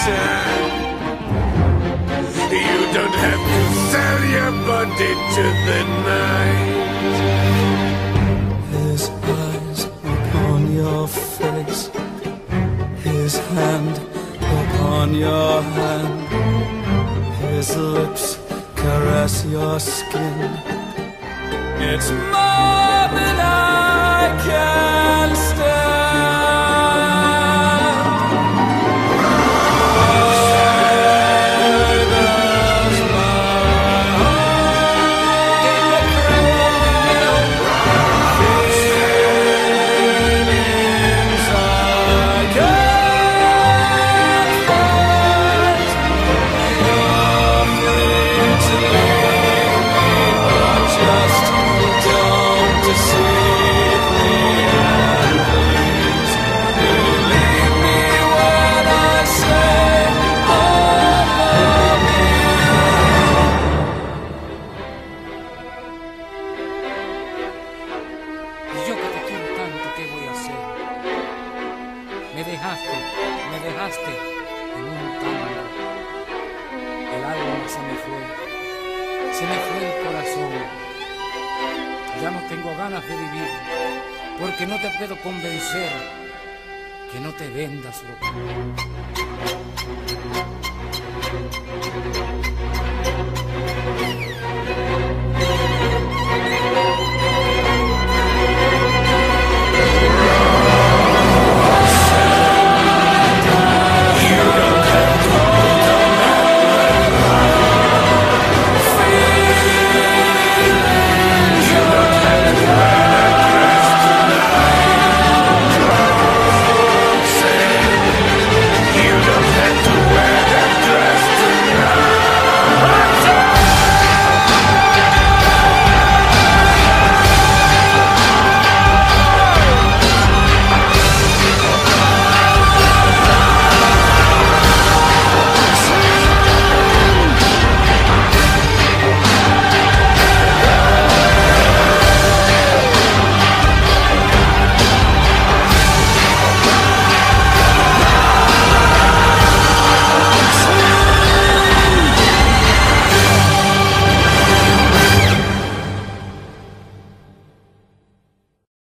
You don't have to sell your body to the night. His eyes upon your face, his hand upon your hand, his lips caress your skin. It's more Y yo que te quiero tanto, ¿qué voy a hacer? Me dejaste, me dejaste en un tango. El alma se me fue, se me fue el corazón. Ya no tengo ganas de vivir, porque no te puedo convencer que no te vendas, loco.